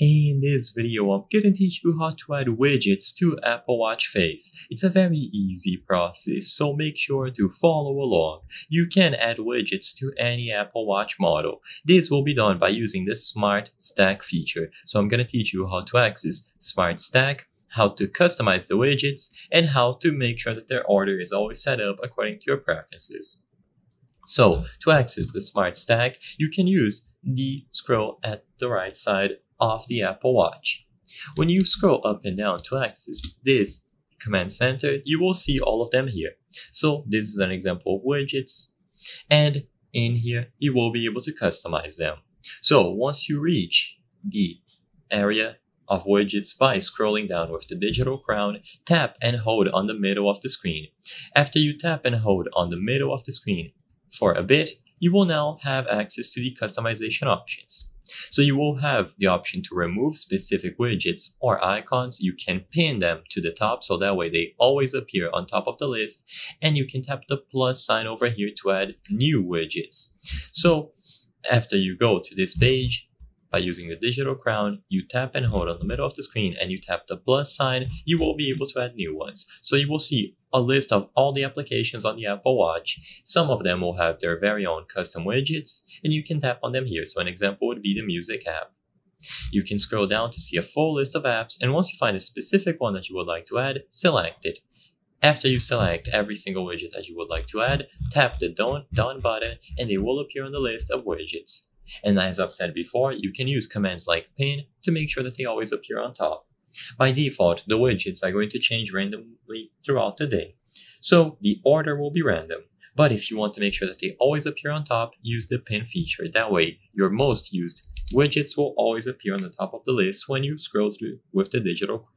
In this video, I'm gonna teach you how to add widgets to Apple Watch Face. It's a very easy process, so make sure to follow along. You can add widgets to any Apple Watch model. This will be done by using the Smart Stack feature. So I'm gonna teach you how to access Smart Stack, how to customize the widgets, and how to make sure that their order is always set up according to your preferences. So, to access the Smart Stack, you can use the scroll at the right side of the Apple Watch. When you scroll up and down to access this command center, you will see all of them here. So this is an example of widgets and in here you will be able to customize them. So once you reach the area of widgets by scrolling down with the digital crown, tap and hold on the middle of the screen. After you tap and hold on the middle of the screen for a bit, you will now have access to the customization options. So you will have the option to remove specific widgets or icons. You can pin them to the top so that way they always appear on top of the list. And you can tap the plus sign over here to add new widgets. So after you go to this page, by using the digital crown, you tap and hold on the middle of the screen and you tap the plus sign, you will be able to add new ones. So you will see a list of all the applications on the Apple Watch. Some of them will have their very own custom widgets and you can tap on them here. So an example would be the music app. You can scroll down to see a full list of apps and once you find a specific one that you would like to add, select it. After you select every single widget that you would like to add, tap the Done, done button and they will appear on the list of widgets. And as I've said before, you can use commands like pin to make sure that they always appear on top. By default, the widgets are going to change randomly throughout the day. So the order will be random. But if you want to make sure that they always appear on top, use the pin feature. That way, your most used widgets will always appear on the top of the list when you scroll through with the digital crown.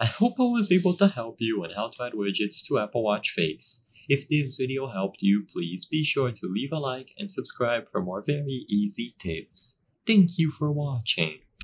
I hope I was able to help you on how to add widgets to Apple Watch Face. If this video helped you, please be sure to leave a like and subscribe for more very easy tips. Thank you for watching.